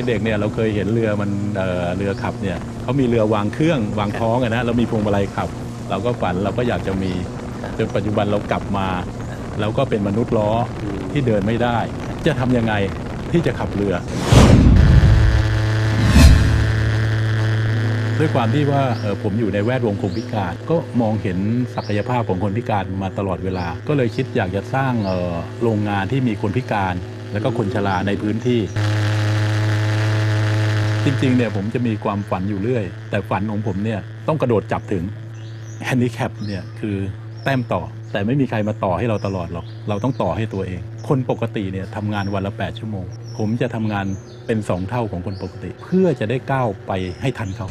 ยเด็กเนี่ยเราเคยเห็นเรือมันเเรือขับเนี่ยเขามีเรือวางเครื่องวางท้องอะนะเรามีพวงมาลัยขับ เราก็ฝันเราก็อยากจะมีจนปัจจุบันเรากลับมาเราก็เป็นมนุษย์ล้อที่เดินไม่ได้ จะทำยังไงที่จะขับเรือ ด้วยความที่ว่าผมอยู่ในแวดวงคนพิการ ก็มองเห็นศักยภาพของคนพิการมาตลอดเวลา ก็เลยคิดอยากจะสร้างโรงงานที่มีคนพิการ แล้วก็คนชราในพื้นที่ จริงๆเนี่ยผมจะมีความฝันอยู่เรื่อย แต่ฝันของผมเนี่ยต้องกระโดดจับถึงแฮนดิแคปเนี่ยคือแต้มต่อ แต่ไม่มีใครมาต่อให้เราตลอดหรอก เราต้องต่อให้ตัวเอง คนปกติเนี่ยทำงานวันละ 8 ชั่วโมง ผมจะทำงานเป็น 2 เท่าของคนปกติ เพื่อจะได้ก้าวไปให้ทันเขา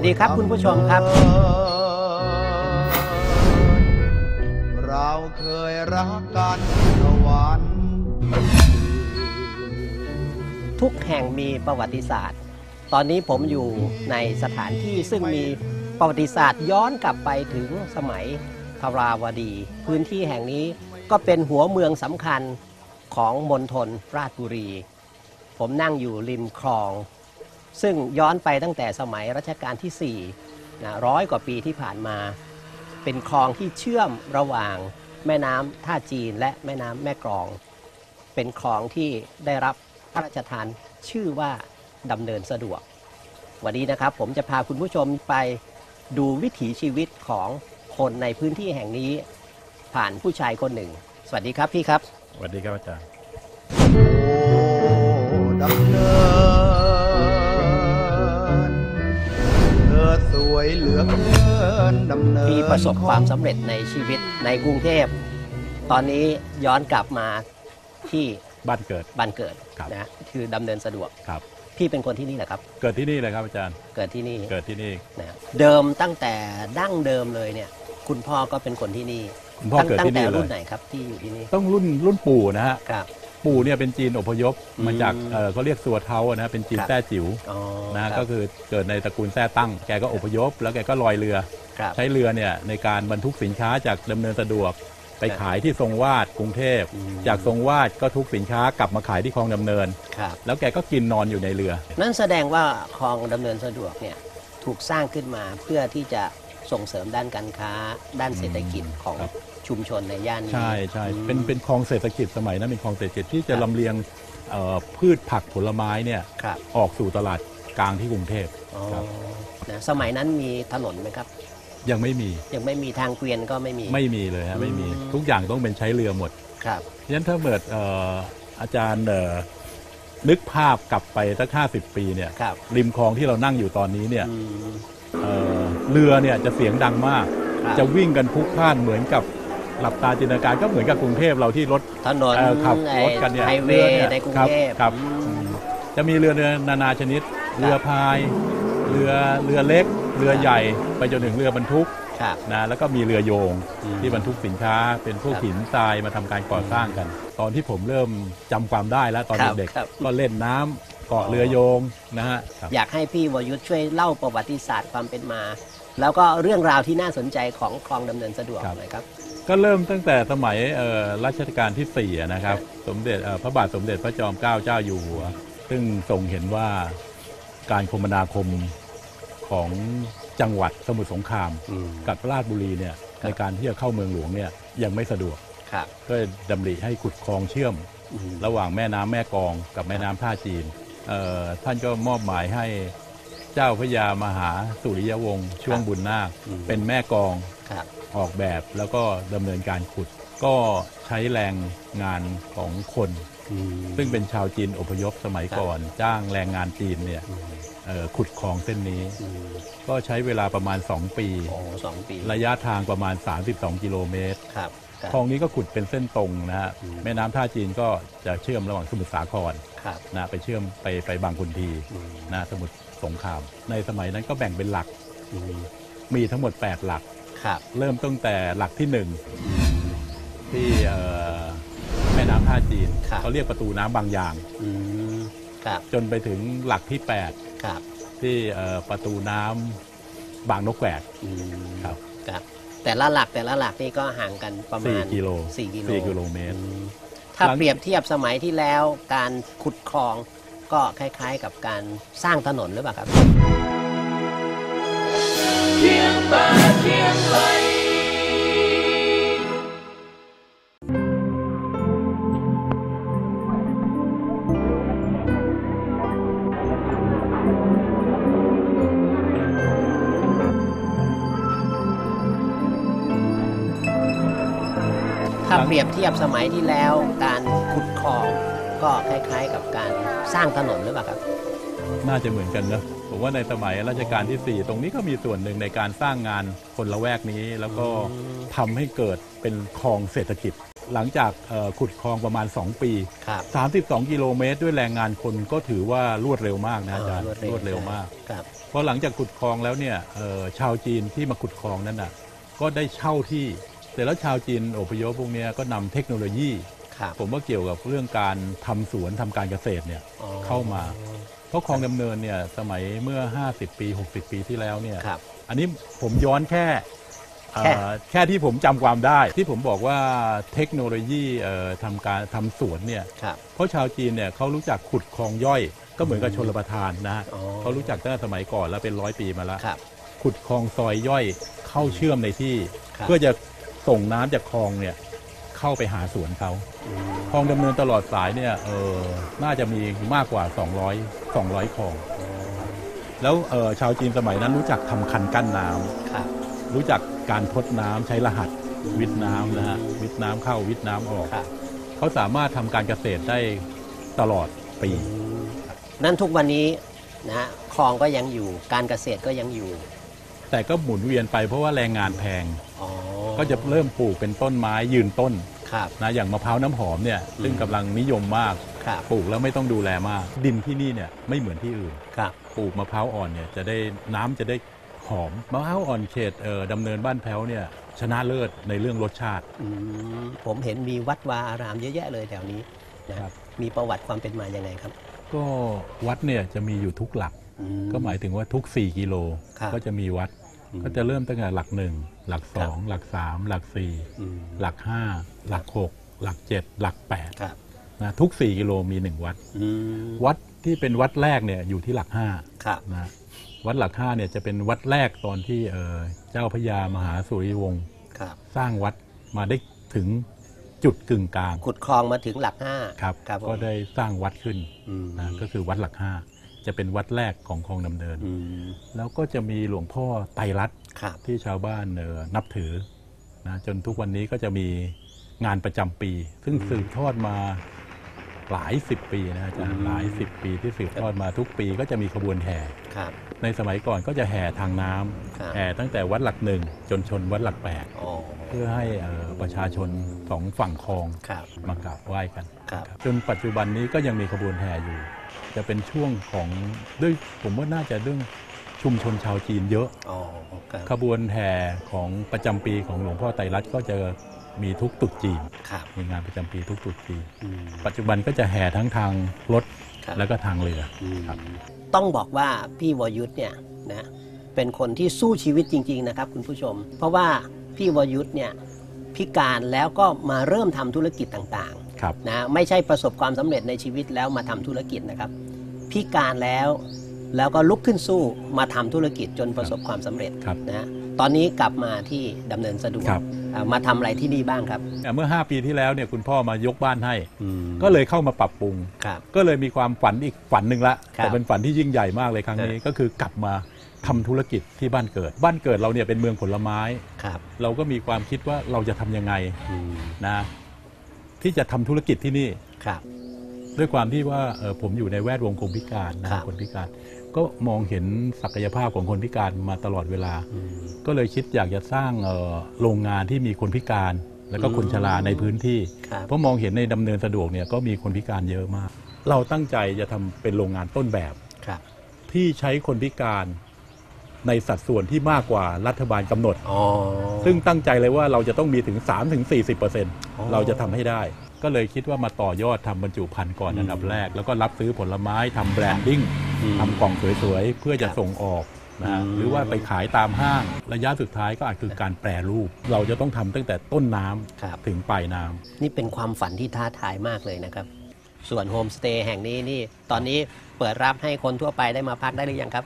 วัสดีครับคุณผู้ชมครับ เราเคยรักกันตะวันทุกแห่งมีประวัติศาสตร์ ตอนนี้ผมอยู่ในสถานที่ซึ่งมีประวัติศาสตร์ย้อนกลับไปถึงสมัยทราวดี พื้นที่แห่งนี้ก็เป็นหัวเมืองสำคัญของมณฑลราชบุรี ผมนั่งอยู่ริมคลอง ซึ่งย้อนไปตั้งแต่สมัยรัชกาลที่4นะร้อยกว่าปีที่ผ่านมา เป็นคลองที่เชื่อมระหว่างแม่น้ำท่าจีนและแม่น้ำแม่กลอง เป็นคลองที่ได้รับพระราชทานชื่อว่าดำเนินสะดวก วันนี้นะครับผมจะพาคุณผู้ชมไปดูวิถีชีวิตของคนในพื้นที่แห่งนี้ ผ่านผู้ชายคนหนึ่ง สวัสดีครับพี่ครับ สวัสดีครับอาจารย์ ดำเนิน วยเหลือเกินดำเนินพี่ประสบความสำเร็จในชีวิตในกรุงเทพ ตอนนี้ย้อนกลับมาที่บ้านเกิดบ้านเกิดครับนะคือดำเนินสะดวกครับ พี่เป็นคนที่นี่แหละครับ เกิดที่นี่เลยครับอาจารย์เกิดที่นี่เกิดที่นี่นะเดิมตั้งแต่ดั้งเดิมเลยเนี่ย คุณพ่อก็เป็นคนที่นี่คุณพ่อตั้งเกิดตั้งที่แต่นี่เลรุ่นยไหนครับที่อยู่ที่นี่ต้องรุ่นรุ่นปู่นะฮะครับ ปู่เนี่ยเป็นจีนอพยพอืมมาจากเอ่อเขาเรียกสัวเทาอะนะเป็นจีนครับ แต้จิ๋วอ๋อนะรัก็บคือเกิดในตระกูลแต้ตั้ง แกก็อพยพ แล้วแกก็ลอยเรือ ครับ ใช้เรือเนี่ยในการบรรทุกสินค้าจากดำเนินสะดวก ไปครับขายที่ทรงวาดกรุงเทพ อืม จากทรงวาดก็ทุกสินค้ากลับมาขายที่คลองดำเนิน ครับ แล้วแกก็กินนอนอยู่ในเรือ นั่นแสดงว่าคลองดำเนินสะดวกเนี่ยถูกสร้างขึ้นมาเพื่อที่จะส่งเสริมด้านการค้า ด้านเศรษฐกิจของครับ ชุมชนในย่านนี้ ใช่ใช่อืมเป็นเป็นคลองเศรษฐกิจสมัยนั้นเป็นคลองเศรษฐกิจที่จะครับลำเลียงเอ่อพืชผักผลไม้เนี่ยครับ ออกสู่ตลาดกลางที่กรุงเทพอ๋อครับนะสมัยนั้นมีถนนไหมครับ ยังไม่มียังไม่มีทางเกวียนก็ไม่มี ไม่มีเลยฮะไม่มีอืม ทุกอย่างต้องเป็นใช้เรือหมด ครับฉะนั้นถ้าเกิดเอ่ออาจารย์เอ่อนึกภาพกลับไปสักห้าสิบปีเนี่ยครับ ริมคลองที่เรานั่งอยู่ตอนนี้เนี่ยอืม เอ่อเรือเนี่ยจะเสียงดังมาก ครับ จะวิ่งกันพลุกพล่านเหมือนกับ หลับตาจินตนาการก็เหมือนกับกรุงเทพเราที่รถถนนเอ่อขับไอ้รถกันเนี่ยไฮเวรือย์นี่ยในกรุงครับเทพครับอืมอืมจะมีเรือเรือนานาชนิด เรือพาย เรือเรือเล็ก เรือใหญ่ ไปจนถึงเรือบรรทุกครับนะแล้วก็มีเรือโยงอืมที่บรรทุกสินค้า เป็นพวกครับหินทรายมาทำการก่อสร้างกัน ตอนที่ผมเริ่มจำความได้แล้วตอนครับเด็กครับๆก็เล่นน้ำเกาะเรือโยงนะฮะครับอยากให้พี่วรยุทธ์ช่วยเล่าประวัติศาสตร์ความเป็นมา แล้วก็เรื่องราวที่น่าสนใจของคลองดำเนินสะดวกครับหน่อยครับ ก็เริ่มตั้งแต่สมัยเอ่อรัชกาลที่4อะนะครับ สมเด็จเอ่อพระบาทสมเด็จพระจอมเกล้าเจ้าอยู่หัว ซึ่งทรงเห็นว่าการคมนาคมของจังหวัดสมุทรสงครามอืมกับราชบุรีเนี่ยครับในการที่จะเข้าเมืองหลวงเนี่ยยังไม่สะดวกครับก็ดำริให้ขุดคลองเชื่อมอืมระหว่างแม่น้ำแม่กลองกับแม่น้ำท่าจีนเอ่อท่านก็มอบหมายให้เจ้าพระยามหาสุริยวงศ์ช่วงบุญนาคเป็นแม่กลองครับ ออกแบบแล้วก็ดำเนินการขุด ก็ใช้แรงงานของคนอืมซึ่งเป็นชาวจีนอพยพสมัยก่อน จ้างแรงงานจีนเนี่ยอืมเอ่อขุดคลองเส้นนี้อืมก็ใช้เวลาประมาณ 2 ปีโอ้สองปี ระยะทางประมาณ 32 กิโลเมตรครับครับคลองนี้ก็ขุดเป็นเส้นตรงนะฮะอืมแม่น้ำท่าจีนก็จะเชื่อมระหว่างสมุทรสาครครับนะไปเชื่อมไปไปบางขุนทีอืมนะสมุทรสงคราม ในสมัยนั้นก็แบ่งเป็นหลักอืมมีทั้งหมด 8 หลัก ครับเริ่มตั้งแต่หลักที่1ที่เอ่อแม่น้ำท่าจีนครับเขาเรียกประตูน้ำบางยางอืมครับจนไปถึงหลักที่ครับ8ที่เอ่อประตูน้ำบางนกแหวกอืมครับครับ แต่ละหลักแต่ละหลักนี่ก็ห่างกันประมาณ4กิโลสี่กิโล4กิโลเมตรอืมถ้าหลังเปรียบเทียบสมัยที่แล้วการขุดคลองก็คล้ายๆกับการสร้างถนนหรือเปล่าครับ ถ้าเปรียบเทียบสมัยที่แล้วการขุดคลองก็คล้ายๆกับการสร้างถนนหรือเปล่าครับ น่าจะเหมือนกันนะ ผมว่าในสมัยรัชกาลที่ 4 ตรงนี้ก็มีส่วนหนึ่งในการสร้างงานคนละแวกนี้ แล้วก็อืมทำให้เกิดเป็นคลองเศรษฐกิจ หลังจากเอ่อขุดคลองประมาณ 2 ปีครับ32 กิโลเมตร ด้วยแรงงานคนก็ถือว่ารวดเร็วมากนะอาจารย์อ่ารวดเร็วมากครับเพราะหลังจากขุดคลองแล้วเนี่ยเอ่อชาวจีนที่มาขุดคลองนั้นน่ะก็ได้เช่าที่แต่แล้วชาวจีนอพยพพวกเนี้ยก็นำเทคโนโลยีครับผมว่าเกี่ยวกับเรื่องการทำสวนทำการเกษตรเนี่ยอ๋อเข้ามา เพราะคลองดำเนินเนี่ยสมัยเมื่อ 50 ปี 60 ปีที่แล้วเนี่ยครับ อันนี้ผมย้อนแค่เอ่อแค่ แค่ที่ผมจำความได้ ที่ผมบอกว่าเทคโนโลยีเอ่อทำการทำสวนเนี่ย ครับ เพราะชาวจีนเนี่ยเขารู้จักขุดคลองย่อย ก็เหมือนกับชนรประทานนะฮะอ๋อ เขารู้จักตั้งแต่สมัยก่อนแล้วเป็นร้อยปีมาแล้ว ครับ ขุดคลองซอยย่อยเข้าเชื่อมในที่ ครับ เพื่อจะส่งน้ำจากคลองเนี่ย เข้าไปหาสวนเขาอืมคลองดำเนินตลอดสายเนี่ยเออน่าจะมีมากกว่า 200 200คลอง แล้วเอ่อชาวจีนสมัยนั้นรู้จักทำคันกั้นน้ำครับ รู้จักการทดน้ำใช้รหัสวิทย์น้ำนะฮะวิทย์น้ำเข้าวิทย์น้ำออก ครับ เขาสามารถทำการเกษตรได้ตลอดปี นั่นทุกวันนี้นะฮะคลองก็ยังอยู่ การเกษตรก็ยังอยู่ แต่ก็หมุนเวียนไปเพราะว่าแรงงานแพง อ๋อ ก็จะเริ่มปลูกเป็นต้นไม้ยืนต้นครับ นะอย่างมะพร้าวน้ำหอมเนี่ยซึ่งกำลังนิยมมากครับ ปลูกแล้วไม่ต้องดูแลมาก ดินที่นี่เนี่ยไม่เหมือนที่อื่น ครับ ปลูกมะพร้าวอ่อนเนี่ยจะได้น้ำจะได้หอมมะพร้าวอ่อนเขตเอ่อดำเนินบ้านแพ้วเนี่ยชนะเลิศในเรื่องรสชาติ อืมผมเห็นมีวัดวาอารามเยอะแยะเลยแถวนี้นะครับ มีประวัติความเป็นมายังไงครับ ก็วัดเนี่ยจะมีอยู่ทุกหลัก อืก็หมายถึงว่าทุก 4 กิโล ครับ ก็จะมีวัดอืม ก็จะเริ่มตั้งแต่หลักหนึ่งหลักสองครับหลักสามหลักสี่อืมหลักห้าหลักหกหลักเจ็ดหลักแปดครับนะทุก4กิโลมี1วัดอืมวัดที่เป็นวัดแรกเนี่ยอยู่ที่หลักห้าครับนะวัดหลักห้าเนี่ยจะเป็นวัดแรกตอนที่เอ่อเจ้าพระยามหาสุริยวงศ์ครับสร้างวัดมาได้ถึงจุดกึ่งกลางขุดคลองมาถึงหลักห้าครับครับผมก็ได้สร้างวัดขึ้นอืมนะก็คือวัดหลักห้า จะเป็นวัดแรกของคลองดำเนินอืมแล้วก็จะมีหลวงพ่อไตรรัตน์ครับที่ชาวบ้านเอ่อนับถือนะจนทุกวันนี้ก็จะมีงานประจำปี ซึ่งสืบทอดมาหลายสิบปีนะอาจารย์หลายสิบปีที่สืบทอดมาทุกปีก็จะมีขบวนแห่ครับในสมัยก่อนก็จะแห่ทางน้ำครับแห่ตั้งแต่วัดหลักหนึ่งจนชนวัดหลักแปดอ๋อ เพื่อให้เอ่อประชาชนสองฝั่งคลองครับมากราบไหว้กันครับจนปัจจุบันนี้ก็ยังมีขบวนแห่อยู่ จะเป็นช่วงของด้วยผมว่าน่าจะเรื่องชุมชนชาวจีนเยอะอ๋อครับขบวนแห่ของประจำปีของหลวงพ่อไตรรัตน์ก็จะมีทุกตรุษจีนครับมีงานประจำปีทุกตรุษจีนอืมปัจจุบันก็จะแห่ทั้งทางรถครับแล้วก็ทางเรืออืมครับต้องบอกว่าพี่วรยุทธ์เนี่ยนะเป็นคนที่สู้ชีวิตจริง ๆ นะครับ คุณผู้ชม เพราะว่า พี่วรยุทธ์เนี่ยพิการแล้วก็มาเริ่มทำธุรกิจต่างครับๆนะไม่ใช่ประสบความสำเร็จในชีวิตแล้วมาทำธุรกิจนะครับ พิการแล้วแล้วก็ลุกขึ้นสู้มาทำธุรกิจจนประสบความสำเร็จครับ นะตอนนี้กลับมาที่ดำเนินสะดวกครับ อ่ามาทำอะไรที่นี่บ้างครับเมื่อ 5 ปีที่แล้วเนี่ยคุณพ่อมายกบ้านให้อืมก็เลยเข้ามาปรับปรุง ครับ ก็เลยมีความฝันอีกฝันหนึ่งละ ครับแต่เป็นฝันที่ยิ่งใหญ่มากเลยครั้งนี้ก็คือกลับมา ทำธุรกิจที่บ้านเกิด บ้านเกิดเราเนี่ยเป็นเมืองผลไม้ครับ เราก็มีความคิดว่าเราจะทำยังไงอืมนะ ที่จะทำธุรกิจที่นี่ครับ ด้วยความที่ว่าเอ่อผมอยู่ในแวดวงคนพิการนะครับคนพิการ ก็มองเห็นศักยภาพของคนพิการมาตลอดเวลาอืมก็เลยคิดอยากจะสร้างเอ่อโรงงานที่มีคนพิการแล้วก็คนชราในพื้นที่ครับเพราะมองเห็นในดำเนินสะดวกเนี่ยก็มีคนพิการเยอะมาก เราตั้งใจจะทำเป็นโรงงานต้นแบบครับที่ใช้คนพิการ ในสัดส่วนที่มากกว่ารัฐบาลกำหนด อ๋อ ซึ่งตั้งใจเลยว่าเราจะต้องมีถึง 3-40%ถึงอ๋อเราจะทำให้ได้ ก็เลยคิดว่ามาต่อยอดทำบรรจุภัณฑ์ก่อนอืมอันดับแรก แล้วก็รับซื้อผลไม้ทำแบรนดิ้งอืม ทำกล่องสวยๆ เพื่อจะครับส่งออกนะฮะอืมหรือว่าไปขายตามห้าง ระยะสุดท้ายก็อาจคือการแปรรูป เราจะต้องทำตั้งแต่ต้นน้ำครับถึงปลายน้ำ นี่เป็นความฝันที่ท้าทายมากเลยนะครับ ส่วนโฮมสเตย์แห่งนี้นี่ ตอนนี้เปิดรับให้คนทั่วไปได้มาพักได้หรือยังครับ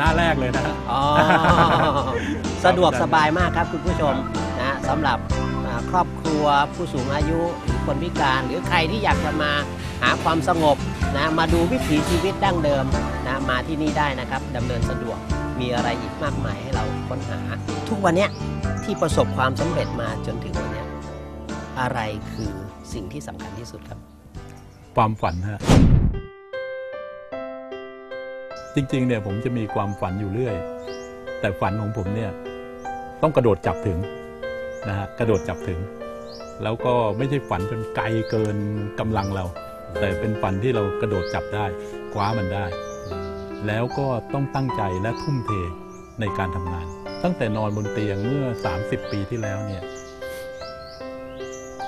ณะแรกเลยนะฮะอ๋อสะดวกสบายมากครับคุณผู้ชมนะสำหรับอ่าครอบครัวผู้สูงอายุหรือคนพิการหรือใครที่อยากจะมาหาความสงบนะมาดูวิถีชีวิตดั้งเดิมนะมาที่นี่ได้นะครับดำเนินสะดวกมีอะไรอีกมากมายให้เราค้นหา ทุกวันเนี้ยที่ประสบความสำเร็จมาจนถึงวันเนี้ยอะไรคือสิ่งที่สำคัญที่สุดครับ ความฝันฮะ จริงๆเนี่ยผมจะมีความฝันอยู่เรื่อย แต่ฝันของผมเนี่ยต้องกระโดดจับถึงนะฮะกระโดดจับถึง แล้วก็ไม่ใช่ฝันจนไกลเกินกำลังเรา แต่เป็นฝันที่เรากระโดดจับได้คว้ามันได้ แล้วก็ต้องตั้งใจและทุ่มเทในการทำงาน ตั้งแต่นอนบนเตียงเมื่อ 30 ปีที่แล้วเนี่ย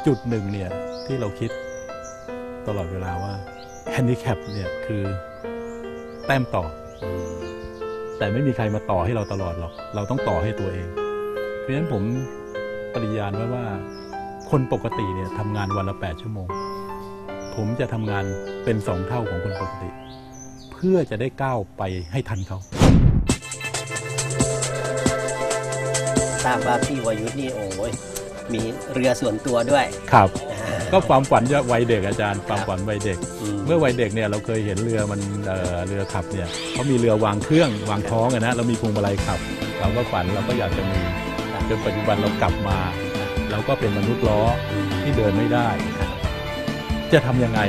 จุดหนึ่งเนี่ยที่เราคิดตลอดเวลาว่าแฮนดิแคปเนี่ยคือ แต้มต่อ แต่ไม่มีใครมาต่อให้เราตลอดหรอก เราต้องต่อให้ตัวเอง เพราะฉะนั้นผมปฏิญาณไว้ว่า คนปกติเนี่ยทำงานวันละ 8 ชั่วโมง ผมจะทำงานเป็นสองเท่าของคนปกติ เพื่อจะได้ก้าวไปให้ทันเขาทราบว่าพี่วรยุทธ์นี่โอ้ยมีเรือส่วนตัวด้วย ครับอ่า ก็ความฝันวัยเด็กอาจารย์ ความฝันวัยเด็กอืมเมื่อวัยเด็กเนี่ยเราเคยเห็นเรือมันเอ่อเรือขับเนี่ยเขามีเรือวางเครื่องวางท้องอะนะเรามีพวงมาลัยขับ เราก็ฝันเราก็อยากจะมีจนปัจจุบันเรากลับมาเราก็เป็นมนุษย์ล้อที่เดินไม่ได้ จะทำยังไง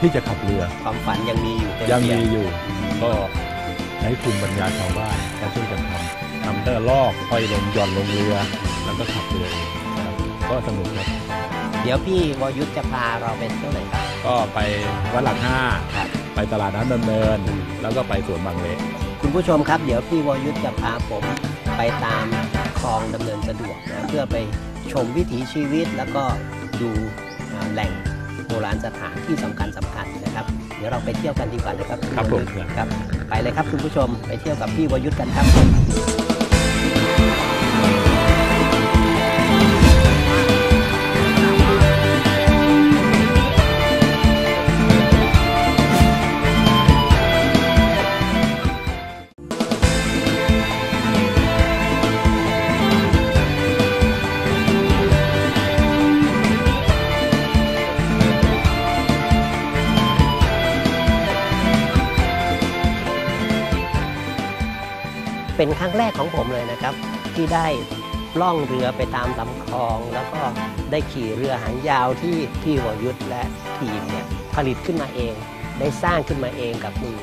ที่จะขับเรือ ความฝันยังมีอยู่เต็มยังเปี่มียมอยู่ ก็ใช้ภูมิปัญญาชาวบ้านมาช่วยกันทำทำเตอร์ลอกค่อยลงหย่อนลงเรือ แล้วก็ขับเรือเองนะครับก็สนุกครับ เดี๋ยวพี่วรยุทธ์จะพาเราไปเที่ยวไหนครับ ก็ไปวัดหลักห้าครับ ไปตลาดน้ำดำเนิน แล้วก็ไปสวนบางเลนคุณผู้ชมครับ เดี๋ยวพี่วรยุทธ์จะพาผมไปตามคลองดำเนินสะดวกนะเพื่อไปชมวิถีชีวิตแล้วก็ดูอ่าแหล่งโบราณสถานที่สำคัญสำคัญนะครับ เดี๋ยวเราไปเที่ยวกันดีกว่านะครับครับผมครับ ไปเลยครับคุณผู้ชมไปเที่ยวกับพี่วรยุทธ์กันครับ เป็นครั้งแรกของผมเลยนะครับ ที่ได้ล่องเรือไปตามลำคลอง แล้วก็ได้ขี่เรือหางยาวที่พี่วรยุทธ์และทีมเนี่ยผลิตขึ้นมาเอง ได้สร้างขึ้นมาเองกับมือ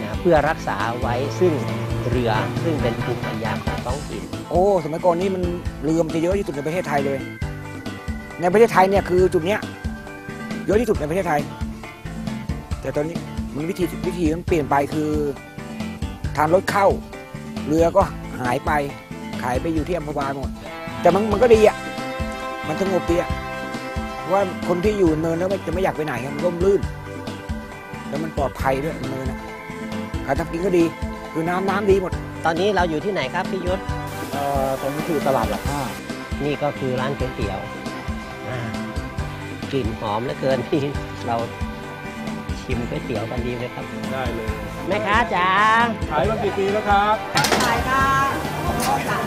นะเพื่อรักษาไว้ซึ่งเรือซึ่งเป็นภูมิปัญญาของท้องถิ่นโอ้สมัยก่อนนี่มันเรือมันจะเยอะที่สุดในประเทศไทยเลย ในประเทศไทยเนี่ยคือจุดเนี้ยเยอะที่สุดในประเทศไทย แต่ตอนนี้มันวิธีวิธีมันเปลี่ยนไปคือทางรถเข้า เรือก็หายไปขายไปอยู่ที่อัมพวาหมด แต่มันมันก็ดีอะมันสงบดีอะเพราะว่าคนที่อยู่เนินแล้วมันจะไม่อยากไปไหนอะมันร่มรื่น แล้วมันปลอดภัยด้วยเนินนะการทำกินก็ดี คือน้ำน้ำดีหมด ตอนนี้เราอยู่ที่ไหนครับพี่ยุทธเอ่อตอนนี้คือตลาดหลักห้านี่ก็คือร้านก๋วยเตี๋ยวอ่ากลิ่นหอมเหลือเกินพี่เราชิมก๋วยเตี๋ยวกันดีไหมครับ ได้เลย แม่ค้าจ๋าขายมากี่ปีแล้วครับ ขายมาสาม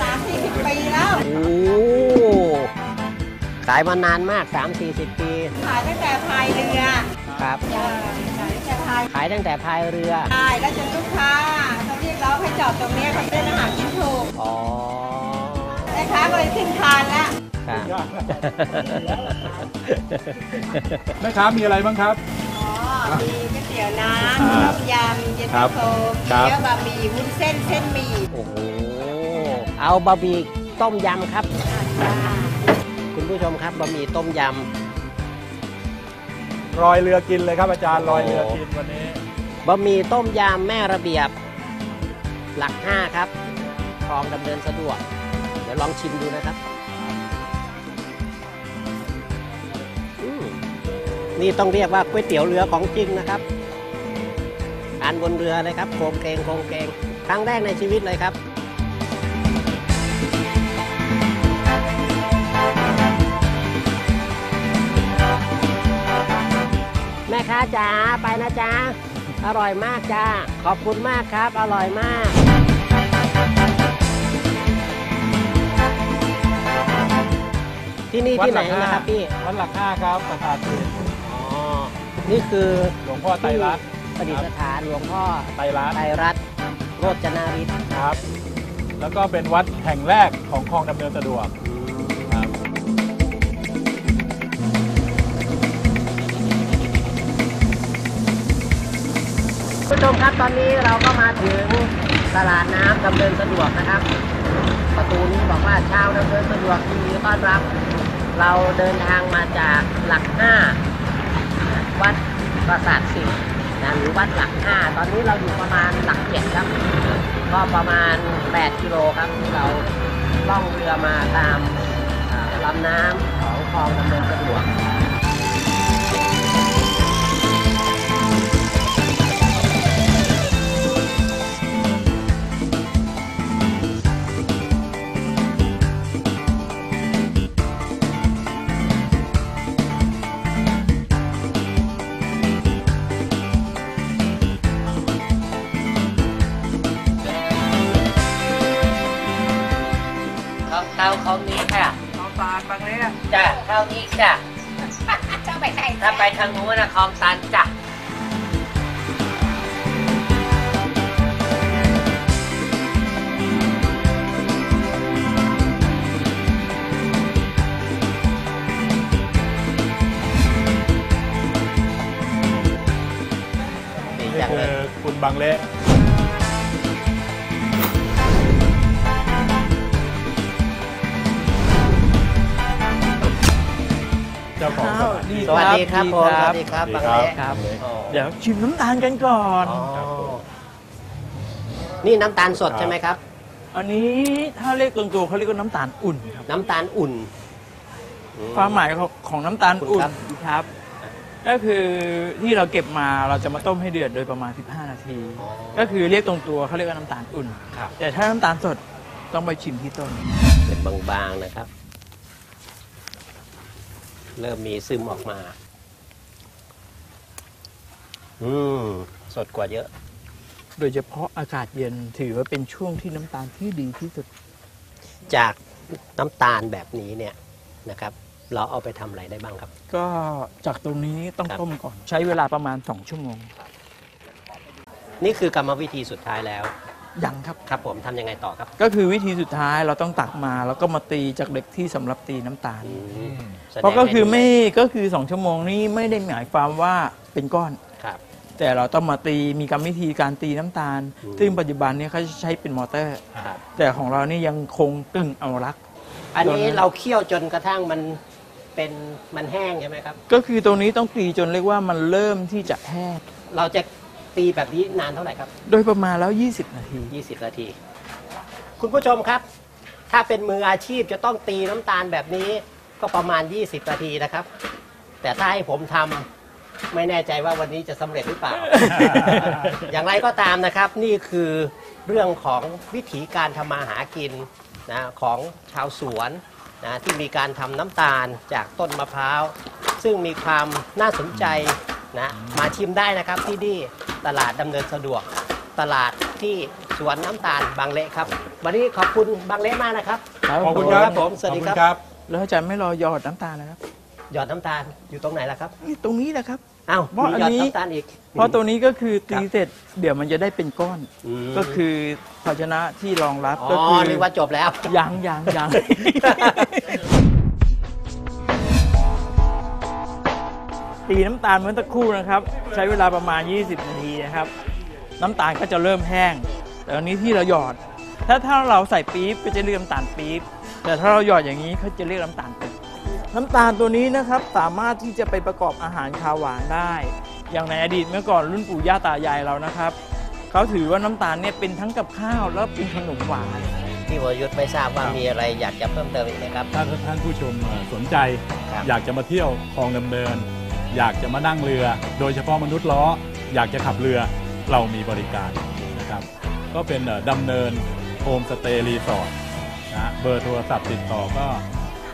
สามสี่สิบปีแล้ว โอ้ขายมานานมาก 3-40 ปี ขายตั้งแต่พายเรือครับจ้ะขายตั้งแต่พายขายตั้งแต่พายเรือพายแล้วจนลูกค้าเขาเรียกร้องให้จอดตรงเนี้ยเขาเป็นอาหารกินถูกอ๋อแม่ค้าก็เลยขึ้นคานแล้วครับ แม่ค้ามีอะไรบ้างครับ อ๋อมีก๋วยเตี๋ยวน้ำต้มยำเย็นตาโฟครับเกี๊ยวบะหมี่วุ้นเส้นเส้นหมี่โอ้โหเอาบะหมี่ต้มยำครับจ้าคุณผู้ชมครับบะหมี่ต้มยรอยเรือกินเลยครับอาจารย์รอยเรือกินวันนี้ำบะหมี่ต้มยำแม่ระเบียบ หลักห้าครับคลองดำเนินสะดวก เดี๋ยวลองชิมดูนะครับอืมนี่ต้องเรียกว่าก๋วยเตี๋ยวเรือของจริงนะครับ ทานบนเรือเลยครับโครงเกงโครงเกงครั้งแรกในชีวิตเลยครับแม่ค้าจ๋าไปนะจ๊ะอร่อยมากจ้าขอบคุณมากครับ อร่อยมาก ที่นี่ที่ไหนนะครับพี่ วัดหลักห้าครับประสาทเสด็จอ๋อ นี่คือหลวงพ่อไตรรัตน์ ประดิษฐานหลวงพ่อไตรรัตน์ไตรรัตน์โรจนาริศครับ แล้วก็เป็นวัดแห่งแรกของคลองดำเนินสะดวกครับผู้ชมครับตอนนี้เราก็มาถึงตลาดน้ำดำเนินสะดวกนะครับ ประตูนี้บอกว่าชาวดำเนินสะดวกยินดีต้อนรับ เราเดินทางมาจากหลักห้าวัดประสาทสิบ นะหรือวัดหลักห้าตอนนี้เราอยู่ประมาณหลักเจ็ดครับ ก็ประมาณ 8 กิโลครับที่เราล่องเรือมาตามลำน้ำของคลองดำเนินสะดวก ของเตาของนี้ค่ะของตาลบางเลยจ้ะเท่านี้จ้ะเจ้าไปไหนถ้าไปทางนู้นนะคลองตันจ้ะดีนี่จังคืเลอยคุณบางเละ เจ้าของตลาดสวัสดีครับผมสวัสดีครับสวับางสดีเละครับอ๋อเดี๋ยวชิมน้ำตาลกันก่อน อ๋อนี่น้ำตาลสดใช่ไหมครับ อันนี้ถ้าเรียกตรงตัวเขาเรียกว่าน้ำตาลอุ่นครับน้ำตาลอุ่นอืความหมายของของน้ำตาลอุ่นครับครับ ก็คือที่เราเก็บมาเราจะมาต้มให้เดือดโดยประมาณ 15 นาทีก็คือเรียกตรงตัวเขาเรียกว่าน้ำตาลอุ่น ครับแต่ถ้าน้ำตาลสดต้องไปชิมที่ต้น เป็นบางๆนะครับ เริ่มมีซึมออกมา อืม สดกว่าเยอะ โดยเฉพาะอากาศเย็นถือว่าเป็นช่วงที่น้ำตาลที่ดีที่สุด จากน้ำตาลแบบนี้เนี่ยนะครับ เราเอาไปทำอะไรได้บ้างครับ ก็จากตรงนี้ต้องครับ ต้มก่อน ใช้เวลาประมาณ 2 ชั่วโมง นี่คือกรรมวิธีสุดท้ายแล้ว ยังครับ ครับผมทำยังไงต่อครับก็คือวิธีสุดท้ายเราต้องตักมา แล้วก็มาตีจากเหล็กที่สำหรับตีน้ำตาล อืมแสดงเพราะก็คือให้ดูไม่ก็คือ 2 ชั่วโมงนี้ไม่ได้หมายความว่าเป็นก้อน ครับ แต่เราต้องมาตีมีกรรมวิธีการตีน้ำตาล อืม ซึ่งปัจจุบันเนี้เขาจะใช้เป็นมอเตอร์ ครับ แต่ของเรานี่ยังคงกึ่งเอารักอันนี้ตอนนั้นเราเคี่ยวจนกระทั่งมันเป็นมันแห้งใช่ไหมครับ ก็คือตรงนี้ต้องตีจนเรียกว่ามันเริ่มที่จะแห้ง เราจะ ตีแบบนี้นานเท่าไหร่ครับ โดยประมาณแล้ว 20 นาที 20 นาที คุณผู้ชมครับ ถ้าเป็นมืออาชีพจะต้องตีน้ำตาลแบบนี้ก็ประมาณ 20 นาทีนะครับ แต่ถ้าให้ผมทำไม่แน่ใจว่าวันนี้จะสำเร็จหรือเปล่า อย่างไรก็ตามนะครับ นี่คือเรื่องของวิถีการทำมาหากินนะของชาวสวนนะที่มีการทำน้ำตาลจากต้นมะพร้าว ซึ่งมีความน่าสนใจนะมาชิมได้นะครับที่นี่ ตลาดดำเนินสะดวก ตลาดที่สวนน้ำตาลบางเละครับ วันนี้ขอบคุณบางเละมากนะครับ ขอบคุณครับผมสวัสดีขอบครับคุณครับแล้วอาจารย์ไม่รอหยอดน้ำตาลนะครับหยอดน้ำตาลอยู่ตรงไหนล่ะครับนี่ตรงนี้แหละครับ อ้าวเพราะมีหยอดอันนี้ น้ำตาลอีก เพราะตัวนี้ก็คือตีครับเสร็จเดี๋ยวมันจะได้เป็นก้อนมก็คือภาชนะที่รองรับอ๋ก็อคือนึกว่าจบแล้ว ยังยังยัง ตีน้ำตาลเมื่อสักครู่นะครับ ใช้เวลาประมาณ 20 นาทีนะครับ น้ำตาลก็จะเริ่มแห้ง แต่อันนี้ที่เราหยอด ถ้าถ้าเราใส่ปี๊บก็จะเรียกน้ำตาลปี๊บแต่ถ้าเราหยอดอย่างนี้เขาจะเรียกน้ำตาลปี๊บน้ำตาลตัวนี้นะครับสามารถที่จะไปประกอบอาหารคาวหวานได้ อย่างในอดีตเมื่อก่อนรุ่นปู่ย่าตายายเรานะครับเขาถือว่าน้ำตาลเนี่ยเป็นทั้งกับข้าวแล้วเป็นขนมหวานพี่วรยุทธ์ไม่ทราบว่ามีอะไรอยากจะเพิ่มเติมอีกไหมครับถ้าท่านผู้ชมเอ่อสนใจครับอยากจะมาเที่ยวคลองดำเนิน อยากจะมานั่งเรือ โดยเฉพาะมนุษย์ล้อ อยากจะขับเรือเรามีบริการนะครับ ก็เป็นเอ่อดำเนินโฮมสเตย์รีสอร์ทนะฮะเบอร์โทรศัพท์ติดต่อก็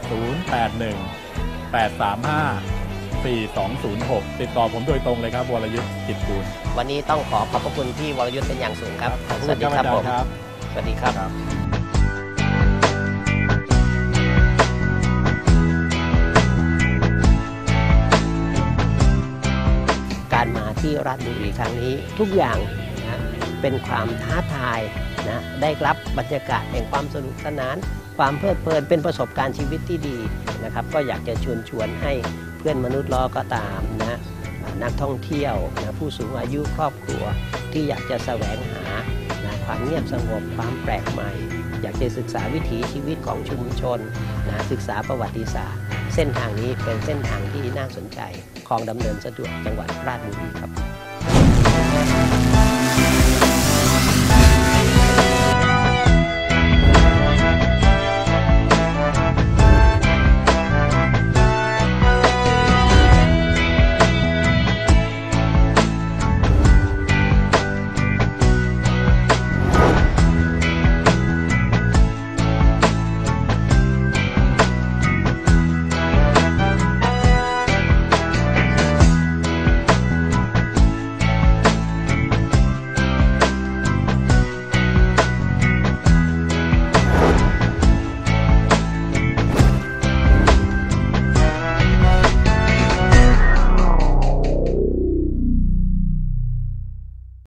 081 835 4206 ติดต่อผมโดยตรงเลยครับ วรยุทธ์กิจกูลวันนี้ต้องขอขอบพระคุณพี่วรยุทธ์เป็นอย่างสูงครับขอบสคุวัณสดีครับครับอาจารผมย์ครับสวัสดีครับ การมาที่ราชบุรีครั้งนี้ทุกอย่างนะเป็นความท้าทายนะได้รับบรรยากาศแห่งความสนุกสนาน ความเพลิดเพลินเป็นประสบการณ์ชีวิตที่ดีนะครับ ก็อยากจะชวนชวนให้เพื่อนมนุษย์ล้อก็ตามนะนักท่องเที่ยวนะผู้สูงอายุครอบครัว ที่อยากจะแสวงหานะความเงียบสงบความแปลกใหม่ อยากจะศึกษาวิถีชีวิตของชุมชนนะศึกษาประวัติศาสตร์ ส้นทางนี้เป็นเส้นทางที่น่าสนใจคลองดำเนินสะดวกจังหวัดราชบุรีครับ